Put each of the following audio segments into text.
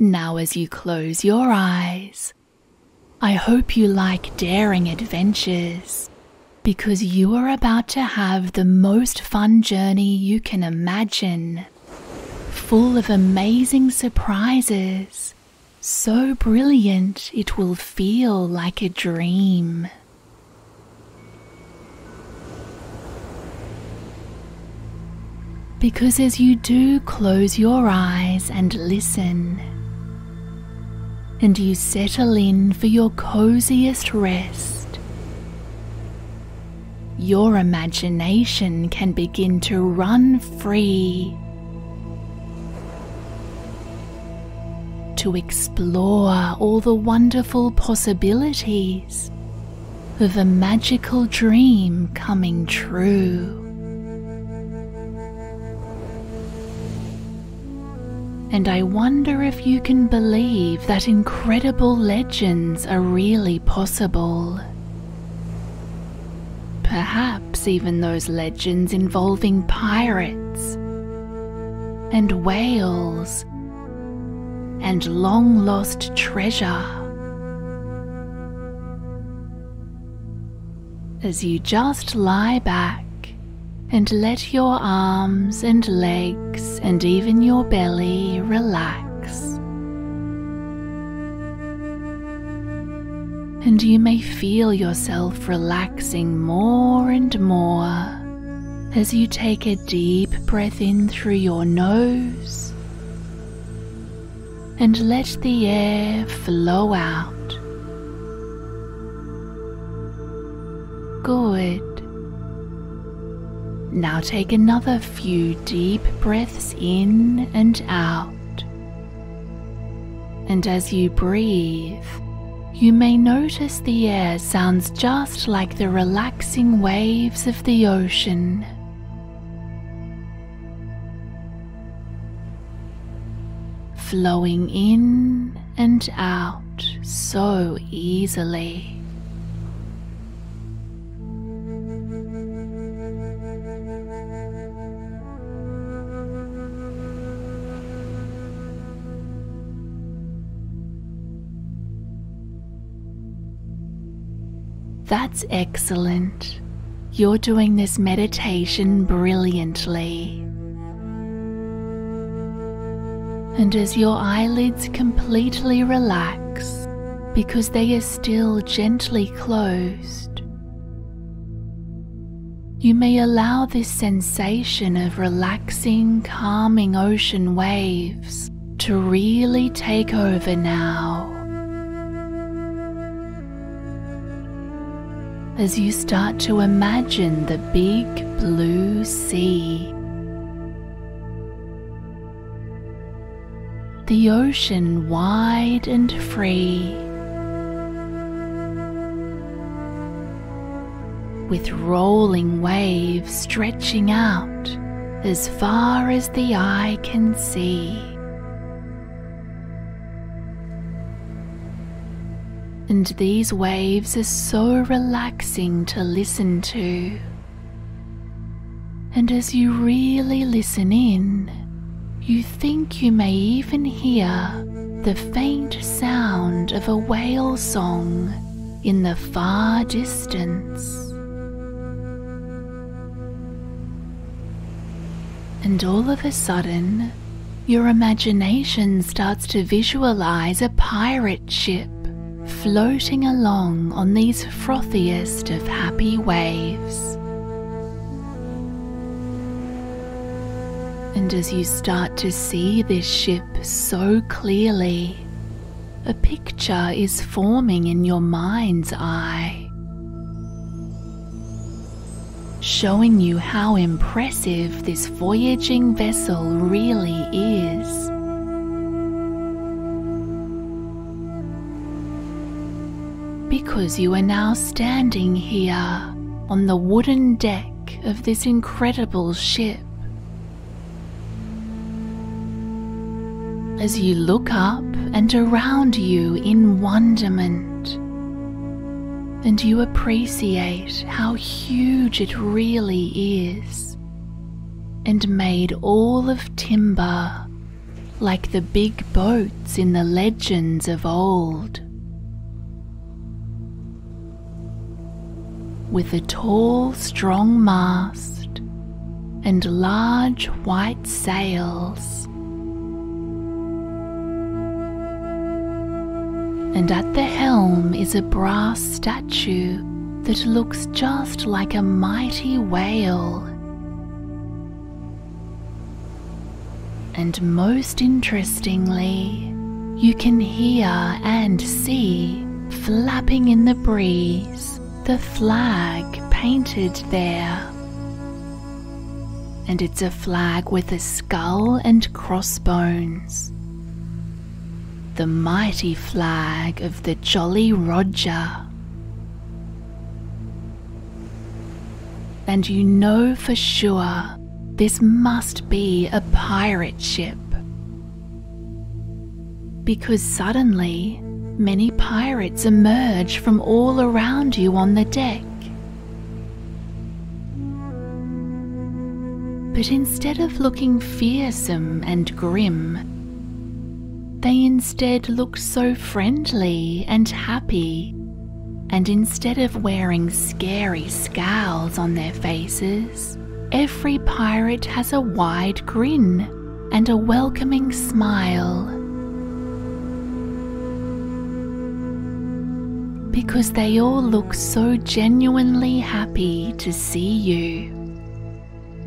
Now, as you close your eyes, I hope you like daring adventures because you are about to have the most fun journey you can imagine, full of amazing surprises, so brilliant it will feel like a dream. Because as you do close your eyes and listen, and you settle in for your coziest rest, your imagination can begin to run free to explore all the wonderful possibilities of a magical dream coming true. and I wonder if you can believe that incredible legends are really possible. Perhaps even those legends involving pirates and whales and long lost treasure. As you just lie back and let your arms and legs and even your belly relax. And you may feel yourself relaxing more and more as you take a deep breath in through your nose and let the air flow out. Good. Now take another few deep breaths in and out. And as you breathe, you may notice the air sounds just like the relaxing waves of the ocean. Flowing in and out so easily. That's excellent. You're doing this meditation brilliantly. And as your eyelids completely relax because they are still gently closed, you may allow this sensation of relaxing, calming ocean waves to really take over now. as you start to imagine the big blue sea. The ocean wide and free, with rolling waves stretching out as far as the eye can see. and these waves are so relaxing to listen to. And as you really listen in, you think you may even hear the faint sound of a whale song in the far distance. And all of a sudden, your imagination starts to visualize a pirate ship floating along on these frothiest of happy waves. And as you start to see this ship so clearly, a picture is forming in your mind's eye, showing you how impressive this voyaging vessel really is. because you are now standing here on the wooden deck of this incredible ship. As you look up and around you in wonderment, and you appreciate how huge it really is, and made all of timber like the big boats in the legends of old. With a tall, strong mast and large white sails. And at the helm is a brass statue that looks just like a mighty whale. And most interestingly, you can hear and see flapping in the breeze the flag painted there. And it's a flag with a skull and crossbones. The mighty flag of the Jolly Roger. And you know for sure this must be a pirate ship. Because suddenly, many pirates emerge from all around you on the deck. But instead of looking fearsome and grim, they instead look so friendly and happy. And instead of wearing scary scowls on their faces, every pirate has a wide grin and a welcoming smile. Because they all look so genuinely happy to see you.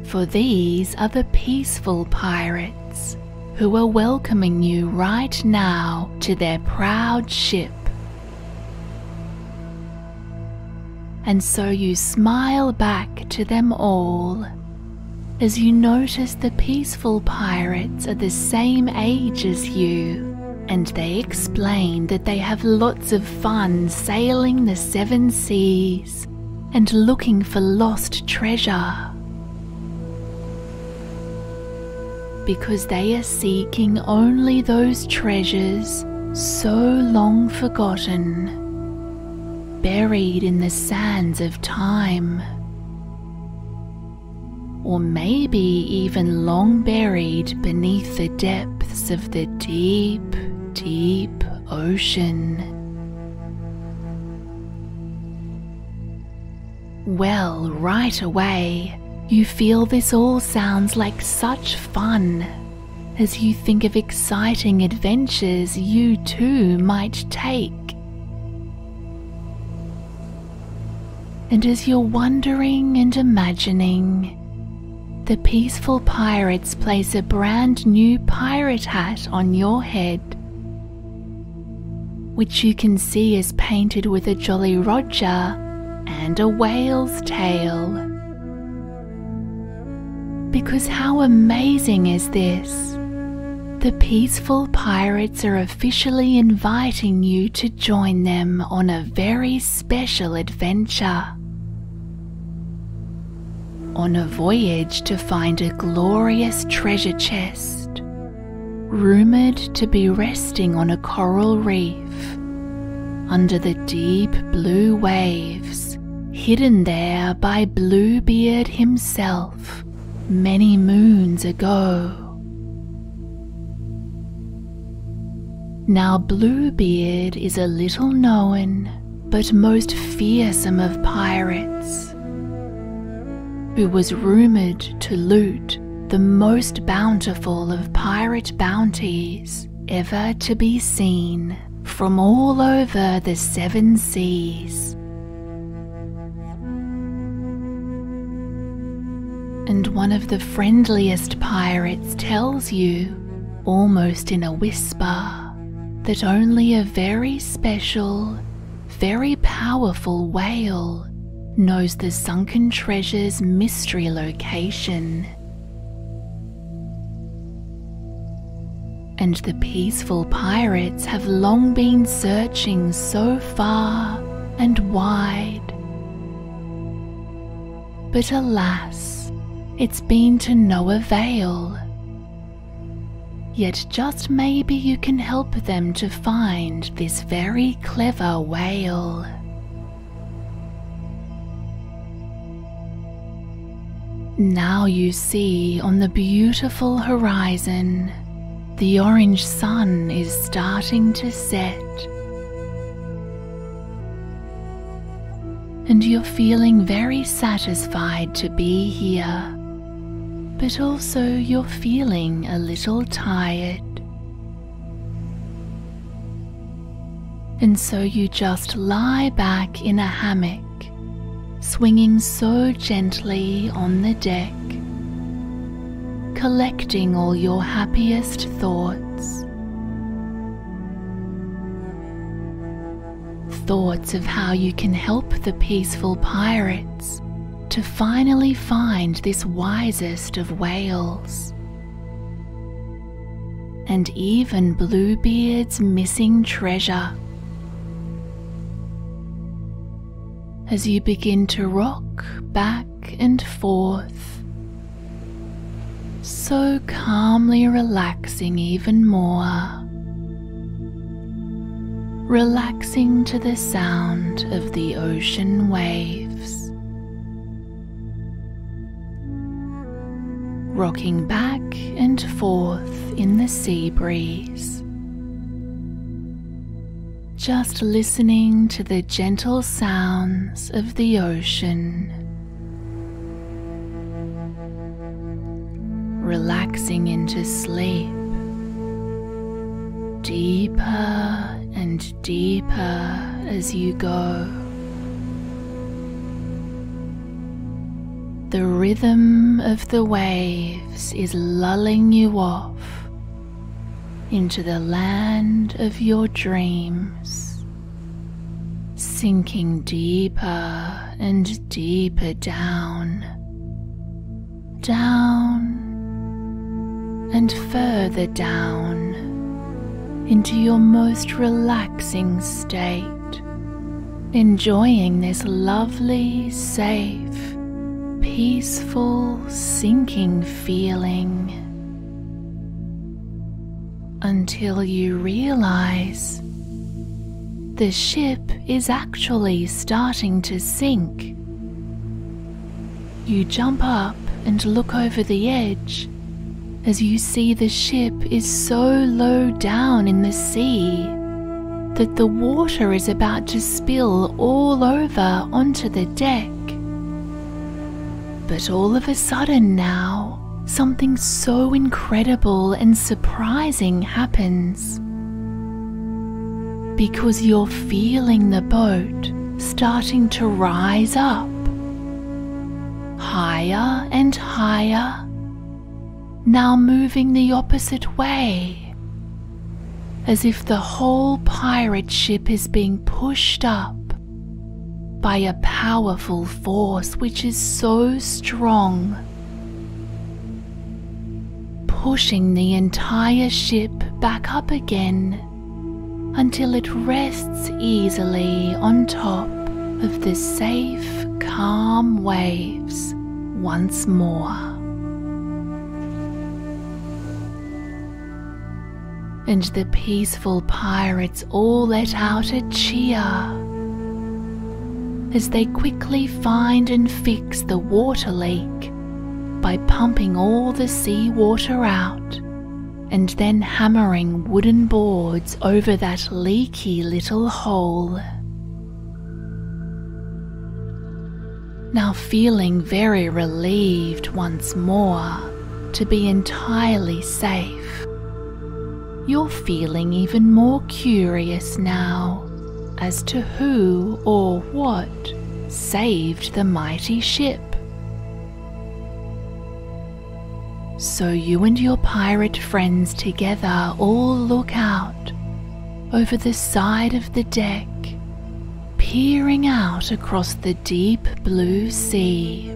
For these are the peaceful pirates who are welcoming you right now to their proud ship. and so you smile back to them all as you notice the peaceful pirates are the same age as you, and they explain that they have lots of fun sailing the seven seas and looking for lost treasure. Because they are seeking only those treasures so long forgotten buried in the sands of time. Or maybe even long buried beneath the depths of the deep, deep ocean. Well, right away, you feel this all sounds like such fun as you think of exciting adventures you too might take. And as you're wondering and imagining, the peaceful pirates place a brand new pirate hat on your head, which you can see is painted with a Jolly Roger and a whale's tail. Because how amazing is this? The peaceful pirates are officially inviting you to join them on a very special adventure on a voyage to find a glorious treasure chest, rumoured to be resting on a coral reef under the deep blue waves, hidden there by Bluebeard himself many moons ago. Now, Bluebeard is a little known but most fearsome of pirates who was rumoured to loot the most bountiful of pirate bounties ever to be seen from all over the seven seas. And one of the friendliest pirates tells you, almost in a whisper, that only a very special, very powerful whale knows the sunken treasure's mystery location. And the peaceful pirates have long been searching so far and wide. But alas, it's been to no avail. Yet just maybe you can help them to find this very clever whale. Now you see on the beautiful horizon, the orange sun is starting to set. And you're feeling very satisfied to be here, but also you're feeling a little tired. And so you just lie back in a hammock swinging so gently on the deck, collecting all your happiest thoughts. Thoughts of how you can help the peaceful pirates to finally find this wisest of whales. And even Bluebeard's missing treasure as you begin to rock back and forth, so calmly relaxing even more. Relaxing to the sound of the ocean waves. Rocking back and forth in the sea breeze just listening to the gentle sounds of the ocean. Relaxing into sleep, deeper and deeper as you go. The rhythm of the waves is lulling you off into the land of your dreams, sinking deeper and deeper down, down and further down into your most relaxing state, enjoying this lovely, safe, peaceful, sinking feeling until you realize the ship is actually starting to sink. You jump up and look over the edge as you see the ship is so low down in the sea that the water is about to spill all over onto the deck. But all of a sudden now, something so incredible and surprising happens. Because you're feeling the boat starting to rise up, higher and higher, now moving the opposite way, as if the whole pirate ship is being pushed up by a powerful force which is so strong pushing the entire ship back up again until it rests easily on top of the safe, calm waves once more. And the peaceful pirates all let out a cheer as they quickly find and fix the water leak by pumping all the sea water out and then hammering wooden boards over that leaky little hole. Now feeling very relieved once more to be entirely safe, you're feeling even more curious now as to who or what saved the mighty ship. So you and your pirate friends together all look out over the side of the deck, peering out across the deep blue sea.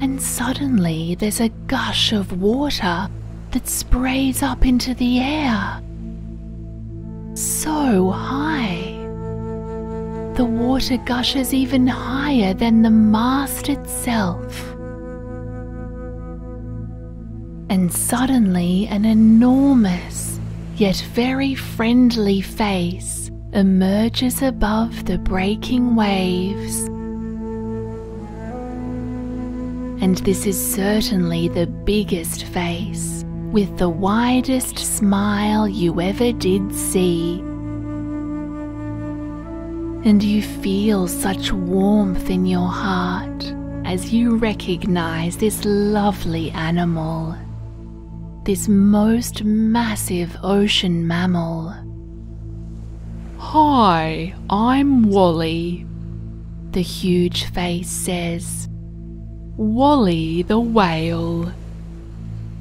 And suddenly there's a gush of water that sprays up into the air. So high the water gushes even higher than the mast itself. And suddenly, an enormous, yet very friendly face emerges above the breaking waves. And this is certainly the biggest face with the widest smile you ever did see. And you feel such warmth in your heart as you recognize this lovely animal, this most massive ocean mammal. Hi, I'm Wally, the huge face says. Wally the whale.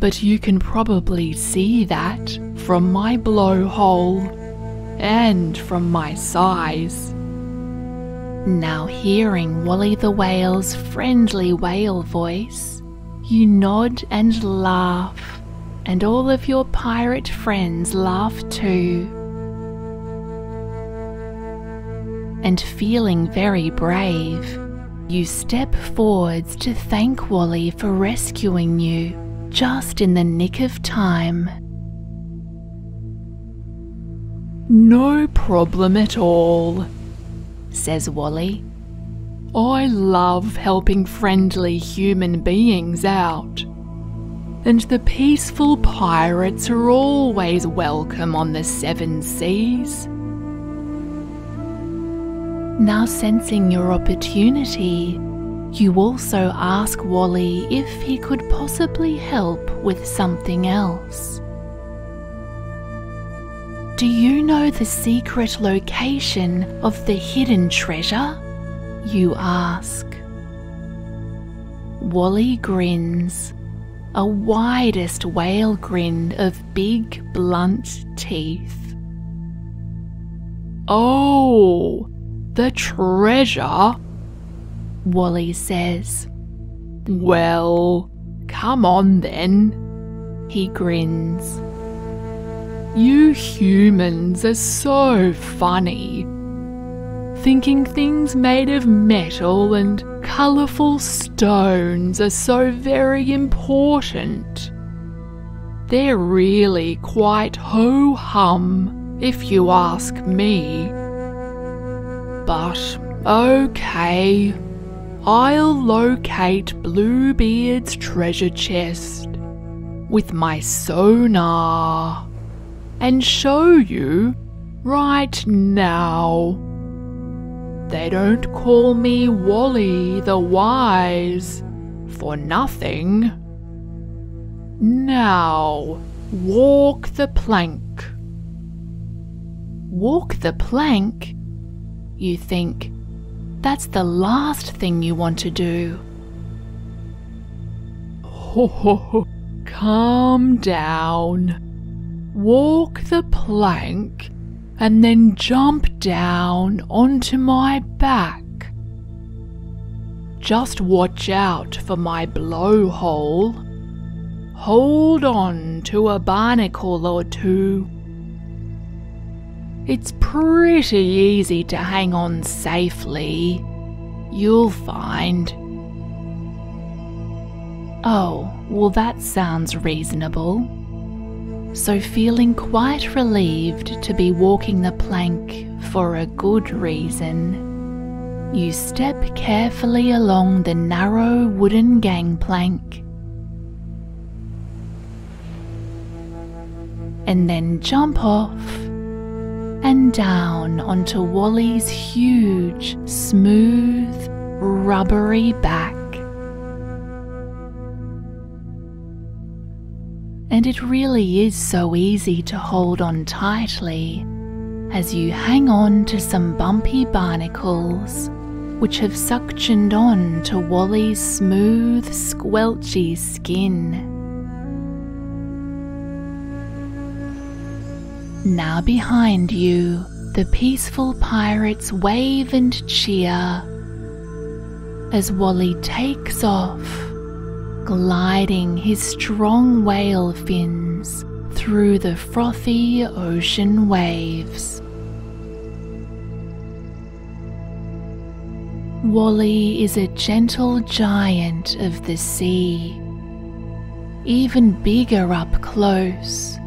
But you can probably see that from my blowhole and from my size. Now, hearing Wally the whale's friendly whale voice, you nod and laugh, and all of your pirate friends laugh too. And feeling very brave, you step forwards to thank Wally for rescuing you just in the nick of time. No problem at all, says Wally. I love helping friendly human beings out. And the peaceful pirates are always welcome on the seven seas. Now, sensing your opportunity, you also ask Wally if he could possibly help with something else. Do you know the secret location of the hidden treasure? You ask. Wally grins, a widest whale grin of big, blunt teeth. Oh, the treasure? Wally says. Well, come on then. He grins. You humans are so funny. Thinking things made of metal and colourful stones are so very important. They're really quite ho hum, if you ask me. But okay, I'll locate Bluebeard's treasure chest with my sonar and show you right now. They don't call me Wally the Wise for nothing. Now, walk the plank. Walk the plank? you think, that's the last thing you want to do. Ho ho ho, calm down. Walk the plank and then jump down onto my back. Just watch out for my blowhole. Hold on to a barnacle or two it's pretty easy to hang on safely. You'll find. Oh, well, that sounds reasonable. So, feeling quite relieved to be walking the plank for a good reason, you step carefully along the narrow wooden gangplank and then jump off and down onto Wally's huge, smooth, rubbery back. And it really is so easy to hold on tightly as you hang on to some bumpy barnacles which have suctioned on to Wally's smooth, squelchy skin. Now behind you, the peaceful pirates wave and cheer as Wally takes off, gliding his strong whale fins through the frothy ocean waves. Wally is a gentle giant of the sea, even bigger up close.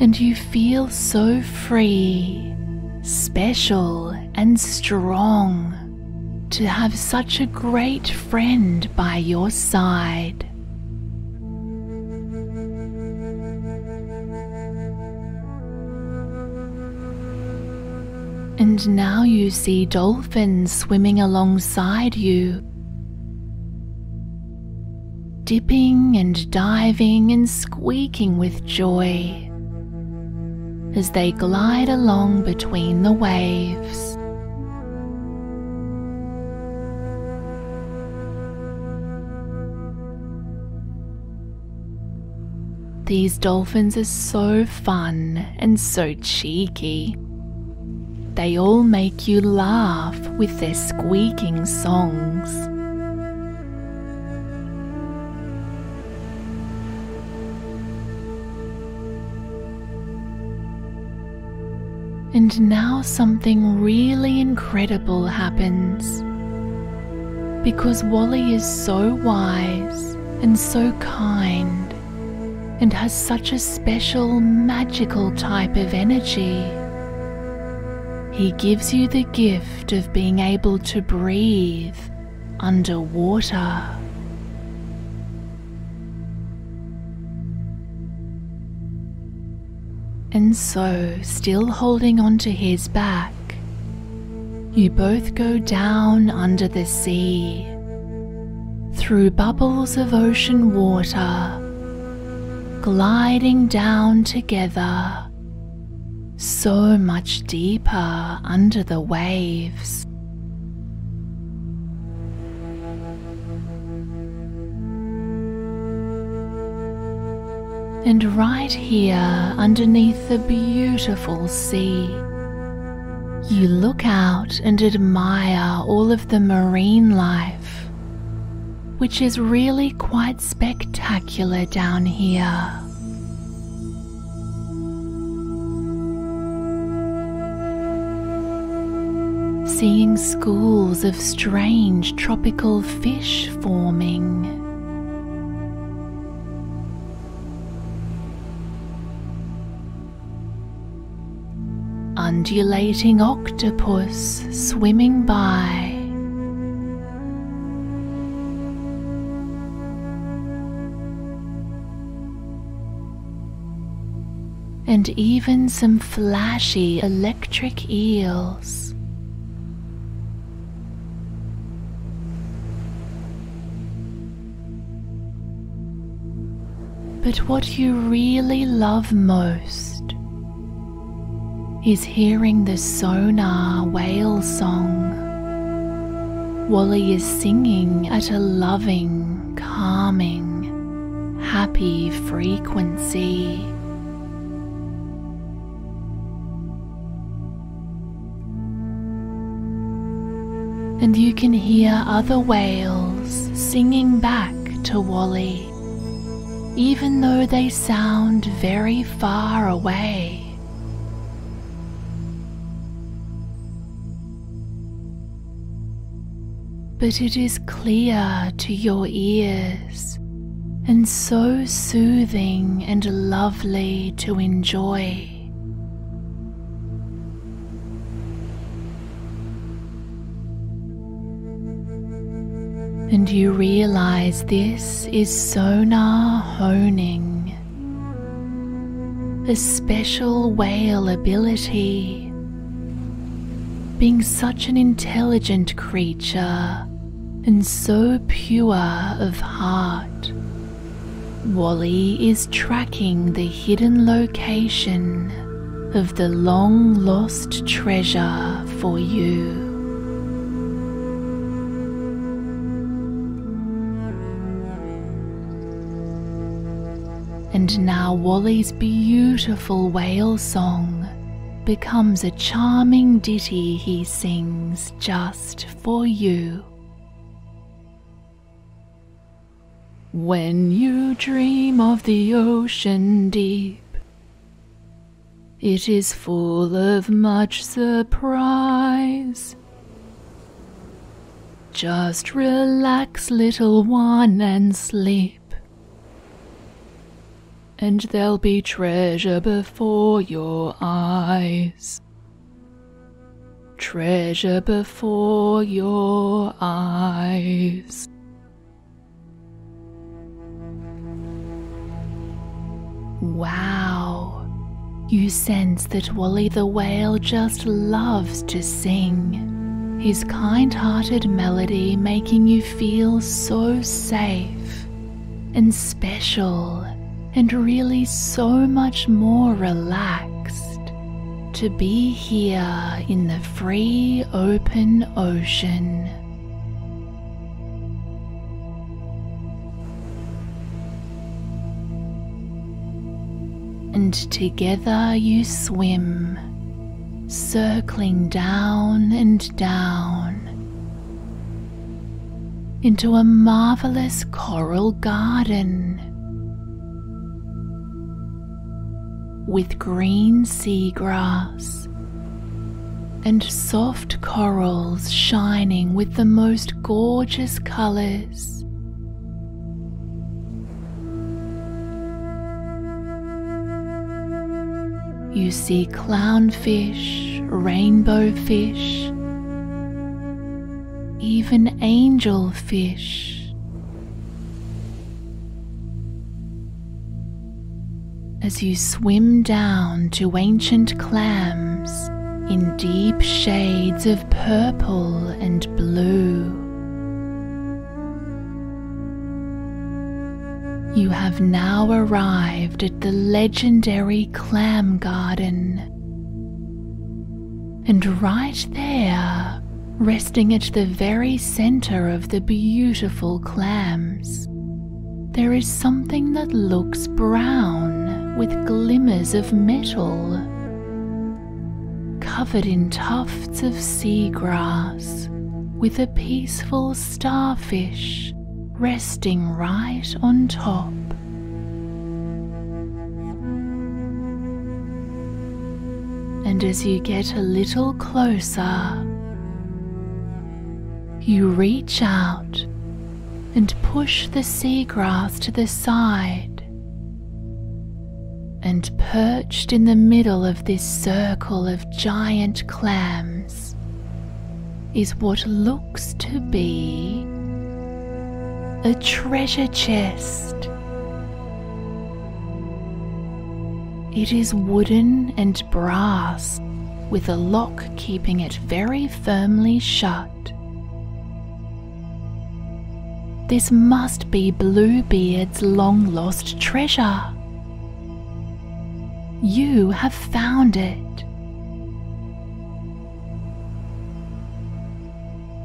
And you feel so free, special, and strong to have such a great friend by your side. And now you see dolphins swimming alongside you, dipping and diving and squeaking with joy as they glide along between the waves. These dolphins are so fun and so cheeky. They all make you laugh with their squeaking songs. And now something really incredible happens. Because Wally is so wise and so kind and has such a special magical type of energy. He gives you the gift of being able to breathe underwater. And so, still holding onto his back, you both go down under the sea, through bubbles of ocean water, gliding down together so much deeper under the waves. And right here underneath the beautiful sea, you look out and admire all of the marine life, which is really quite spectacular down here. seeing schools of strange tropical fish forming. Undulating octopus swimming by. And even some flashy electric eels. But what you really love most is hearing the sonar whale song. Wally is singing at a loving, calming, happy frequency. And you can hear other whales singing back to Wally even though they sound very far away. But it is clear to your ears and so soothing and lovely to enjoy. and you realize this is sonar honing, a special whale ability. Being such an intelligent creature and so pure of heart, Wally is tracking the hidden location of the long lost treasure for you. And now Wally's beautiful whale song becomes a charming ditty he sings just for you. When you dream of the ocean deep, it is full of much surprise. just relax, little one, and sleep. And there'll be treasure before your eyes. Treasure before your eyes. Wow. You sense that Wally the whale just loves to sing. His kind hearted melody making you feel so safe and special and really so much more relaxed to be here in the free open ocean. And together you swim, circling down and down into a marvelous coral garden with green seagrass and soft corals shining with the most gorgeous colors. You see clownfish, rainbow fish, even angelfish. As you swim down to ancient clams in deep shades of purple and blue. You have now arrived at the legendary Clam Garden. And right there, resting at the very center of the beautiful clams, there is something that looks brown with glimmers of metal. Covered in tufts of seagrass, with a peaceful starfish resting right on top. And as you get a little closer, you reach out and push the seagrass to the side. And perched in the middle of this circle of giant clams is what looks to be a treasure chest. It is wooden and brass, with a lock keeping it very firmly shut. This must be Bluebeard's long lost treasure. You have found it.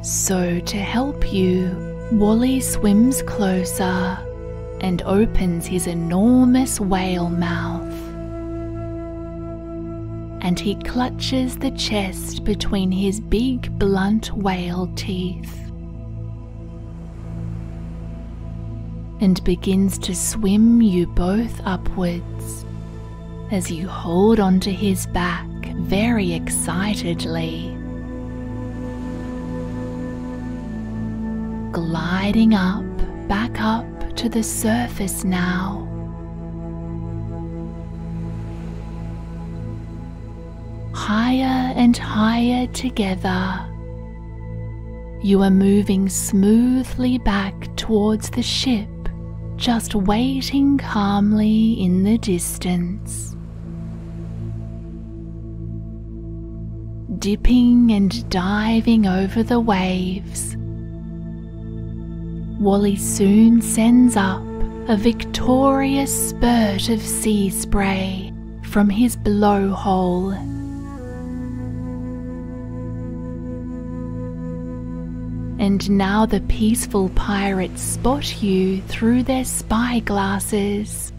So, to help you, Wally swims closer and opens his enormous whale mouth. And he clutches the chest between his big blunt whale teeth. And begins to swim you both upwards as you hold onto his back very excitedly. Gliding up, back up to the surface now. Higher and higher together, you are moving smoothly back towards the ship, just waiting calmly in the distance. Dipping and diving over the waves Wally soon sends up a victorious spurt of sea spray from his blowhole. And now the peaceful pirates spot you through their spyglasses.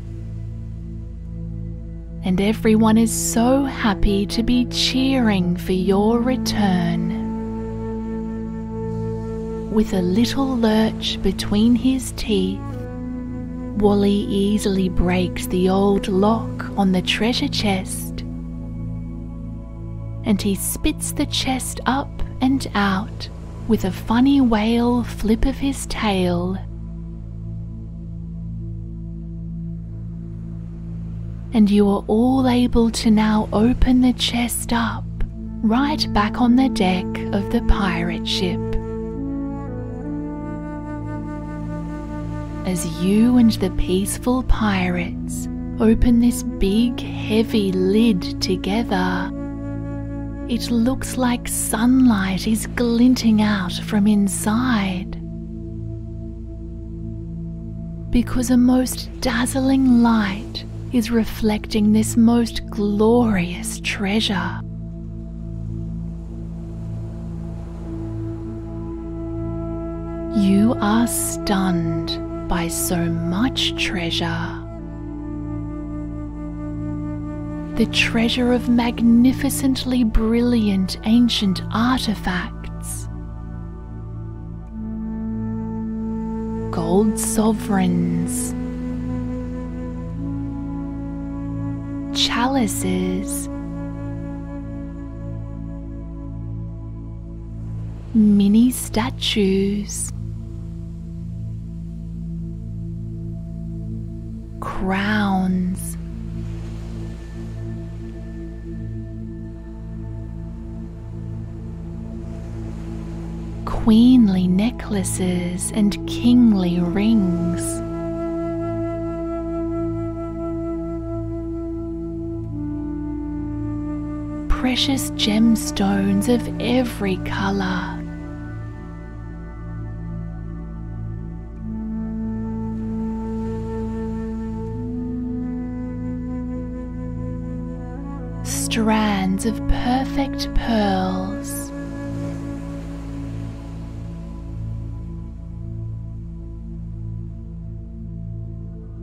And everyone is so happy to be cheering for your return with a little lurch between his teeth, Wally easily breaks the old lock on the treasure chest and he spits the chest up and out with a funny whale flip of his tail. And you are all able to now open the chest up right back on the deck of the pirate ship. As you and the peaceful pirates open this big, heavy lid together, it looks like sunlight is glinting out from inside. Because a most dazzling light is reflecting this most glorious treasure. You are stunned by so much treasure. The treasure of magnificently brilliant ancient artifacts. Gold sovereigns. Chalices. Mini statues. Crowns. Queenly necklaces and kingly rings. Precious gemstones of every colour. Of perfect pearls.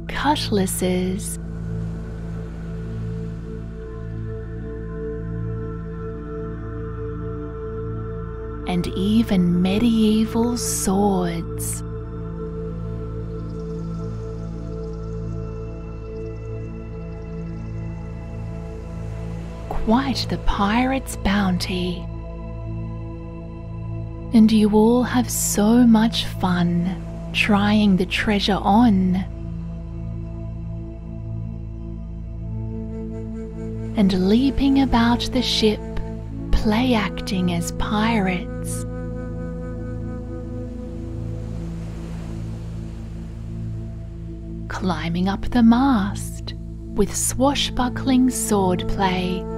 Cutlasses. And even medieval swords. Quite the pirate's bounty. And you all have so much fun trying the treasure on. And leaping about the ship, play acting as pirates. Climbing up the mast with swashbuckling swordplay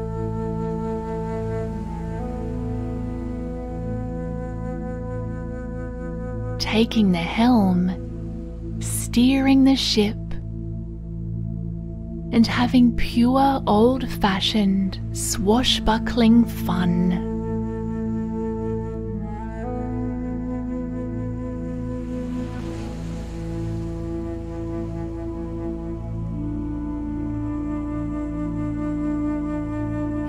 taking the helm, steering the ship, and having pure old fashioned swashbuckling fun.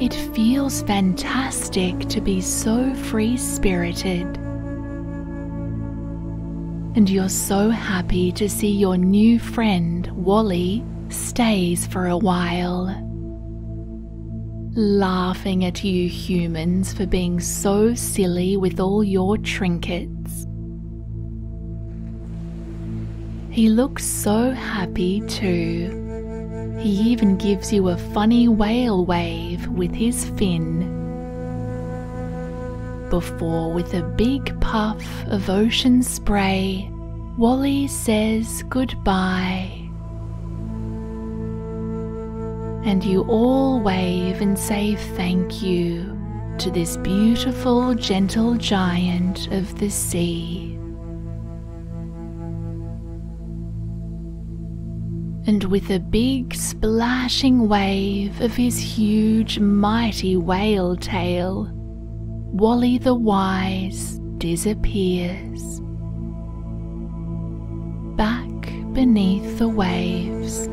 It feels fantastic to be so free spirited and you're so happy to see your new friend, Wally, stays for a while. Laughing at you humans for being so silly with all your trinkets. He looks so happy too. He even gives you a funny whale wave with his fin before, with a big puff of ocean spray, Wally says goodbye. And you all wave and say thank you to this beautiful, gentle giant of the sea. And with a big splashing wave of his huge, mighty whale tail, Wally the Wise disappears. Back beneath the waves,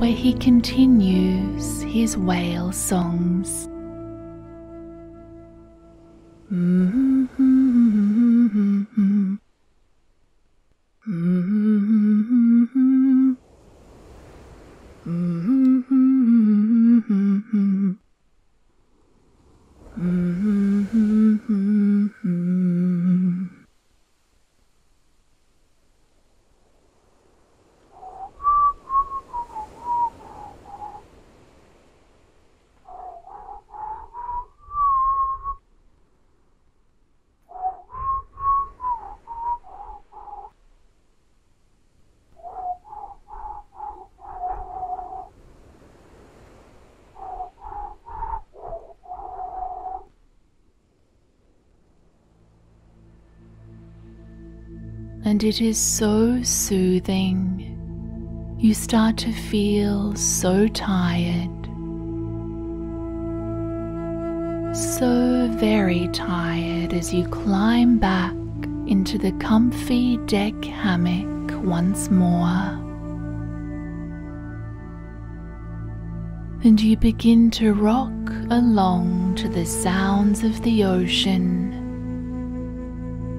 where he continues his whale songs. Mm-hmm. Mm-hmm. And it is so soothing. You start to feel so tired, so very tired as you climb back into the comfy deck hammock once more. And you begin to rock along to the sounds of the ocean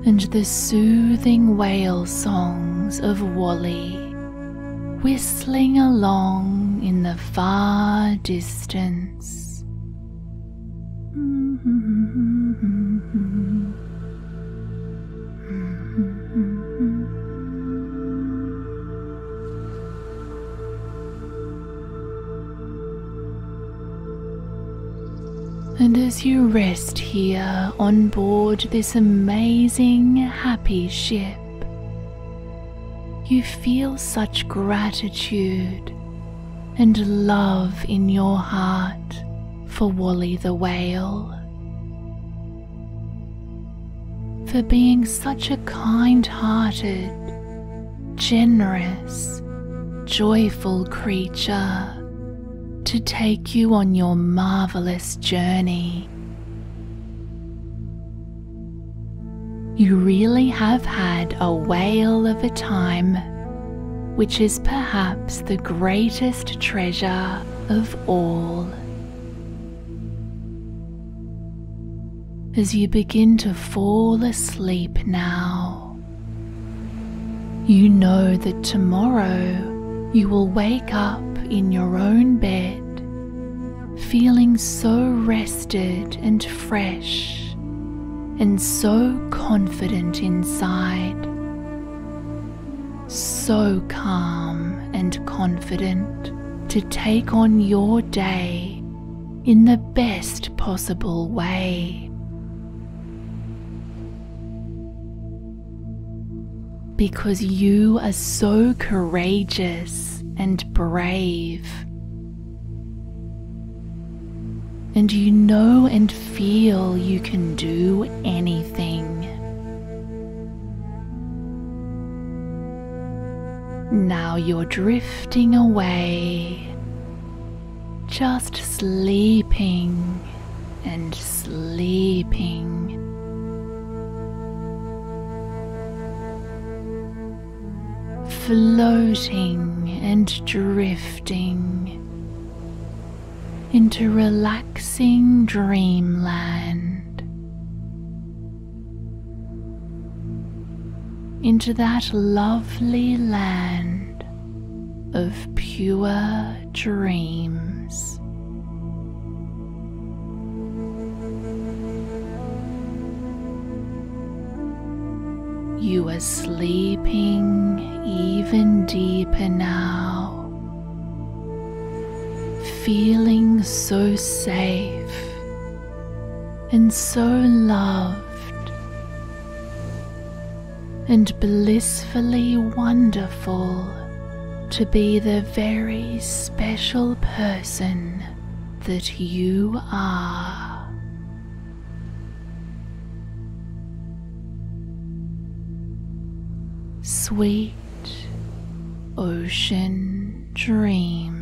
and the soothing whale songs of Wally whistling along in the far distance. Mm-hmm. As you rest here on board this amazing, happy ship, you feel such gratitude and love in your heart for Wally the whale. For being such a kind hearted, generous, joyful creature to take you on your marvelous journey. You really have had a whale of a time, which is perhaps the greatest treasure of all. As you begin to fall asleep now, you know that tomorrow you will wake up in your own bed, feeling so rested and fresh and so confident inside, so calm and confident to take on your day in the best possible way. Because you are so courageous and brave. And you know and feel you can do anything. Now you're drifting away, just sleeping and sleeping. floating and drifting into relaxing dreamland, into that lovely land of pure dreams. You are sleeping even deeper now, feeling so safe and so loved and blissfully wonderful to be the very special person that you are. Sweet ocean dreams.